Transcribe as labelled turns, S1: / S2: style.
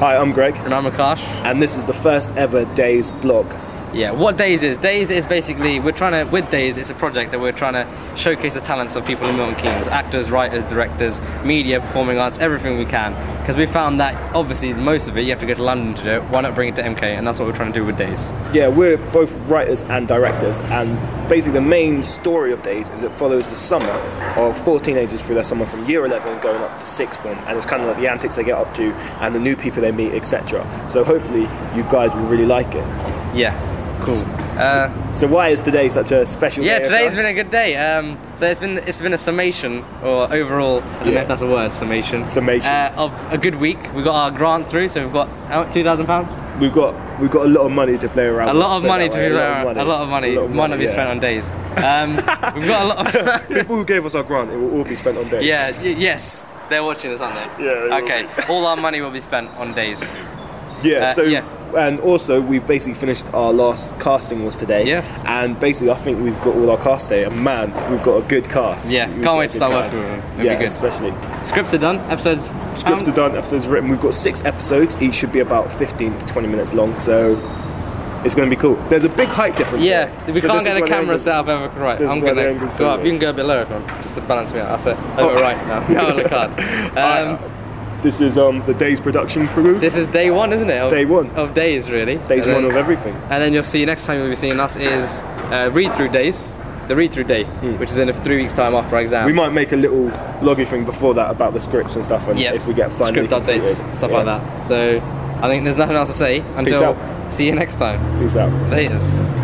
S1: Hi, I'm Greg,
S2: And I'm Akash.
S1: and this is the first ever Daze blog.
S2: Yeah, what Daze is? Daze is basically, we're trying to, with Daze, it's a project that we're trying to showcase the talents of people in Milton Keynes actors, writers, directors, media, performing arts, everything we can. Because we found that, obviously, most of it you have to go to London to do it. Why not bring it to MK? And that's what we're trying to do with Daze.
S1: Yeah, we're both writers and directors, and basically the main story of Daze is it follows the summer of four teenagers through their summer from year 11 going up to sixth form, and it's kind of like the antics they get up to and the new people they meet, etc. So hopefully you guys will really like it.
S2: Yeah, cool. Uh,
S1: So why is today such a special day?
S2: yeah,
S1: today's
S2: been a good day. Um, so it's been it's been a summation or overall, I don't know if that's a word, summation.
S1: Summation.
S2: Uh, of a good week. We got our grant through, so we've got how, two thousand pounds.
S1: We've got we've got a lot of money to play around.
S2: A lot of money to
S1: way,
S2: be
S1: a lot
S2: around.
S1: of
S2: A lot of money.
S1: Lot of
S2: Might not be
S1: yeah.
S2: spent on Daze. Um, we've got a lot of.
S1: People who gave us our grant, it will all be spent on Daze.
S2: yeah. y- Yes. They're watching this, aren't they?
S1: Yeah, they
S2: Okay. All our money will be spent on Daze.
S1: Yeah,
S2: Uh,
S1: so
S2: yeah.
S1: And also we've basically finished our last casting was today.
S2: Yeah.
S1: And basically I think we've got all our cast today and man, we've got a good cast.
S2: Yeah,
S1: We've
S2: can't wait to start working with them. It'll
S1: yeah,
S2: be good.
S1: especially.
S2: Scripts are done. Episodes.
S1: Scripts
S2: um,
S1: are done, episodes are written. We've got six episodes, each should be about 15 to 20 minutes long, so it's going to be cool. There's a big height difference.
S2: Yeah, we
S1: So
S2: can't get the camera set up ever right.
S1: This
S2: I'm
S1: the
S2: gonna go up. You can go a bit lower if want, just to balance me out. That's it. Over
S1: Oh.
S2: right now. Now on the card. Um,
S1: This is um, the day's production crew.
S2: this is day one, isn't it? Of,
S1: Day one.
S2: of Daze, really.
S1: Days
S2: And
S1: one
S2: then-
S1: of everything.
S2: And then you'll see next time you'll be seeing us is uh, read through days, the read through day, which is in a three weeks time after our exam.
S1: Hmm. We might make a little bloggy thing before that about the scripts and stuff, and
S2: yeah,
S1: if we get finally
S2: script updates, stuff
S1: Yeah.
S2: like that. So I think there's nothing else to say until
S1: out.
S2: see you next time.
S1: Peace out.
S2: Laters.